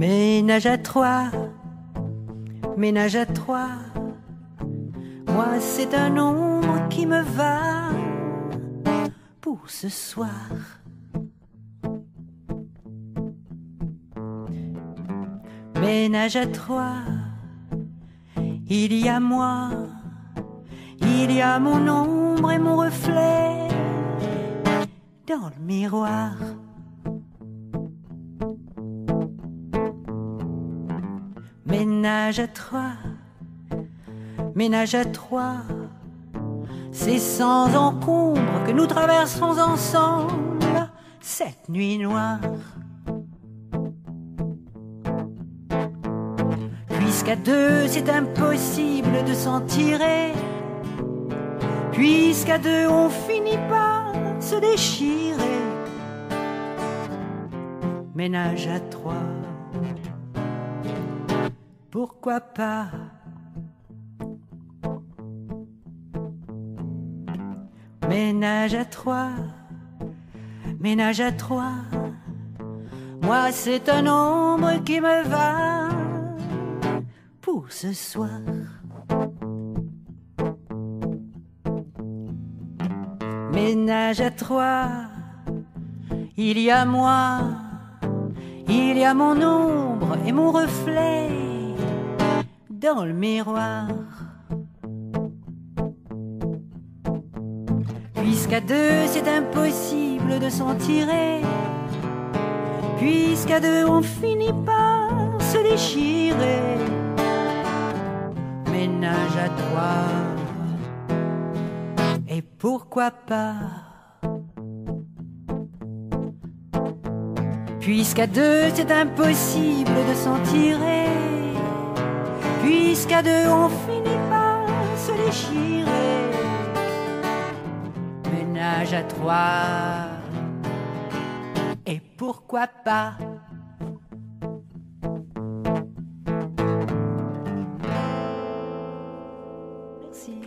Ménage à trois, ménage à trois. Moi, c'est un nombre qui me va pour ce soir. Ménage à trois, il y a moi, il y a mon ombre et mon reflet dans le miroir. Ménage à trois, ménage à trois, c'est sans encombre que nous traversons ensemble cette nuit noire. Puisqu'à deux c'est impossible de s'en tirer, puisqu'à deux on finit par se déchirer. Ménage à trois pourquoi pas? Ménage à trois, ménage à trois. Moi, c'est un nombre qui me va pour ce soir. Ménage à trois, il y a moi, il y a mon ombre et mon reflet dans le miroir. Puisqu'à deux c'est impossible de s'en tirer, puisqu'à deux on finit par se déchirer. Ménage à trois, et pourquoi pas? Puisqu'à deux c'est impossible de s'en tirer Deux on finit par se déchirer. Ménage à trois. Et pourquoi pas? Merci.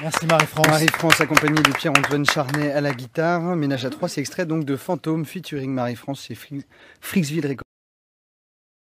Merci Marie-France. Marie-France accompagnée de Pierre-Antoine Charnet à la guitare. Ménage à trois, c'est extrait donc de Fantôme featuring Marie-France chez Frixville Records.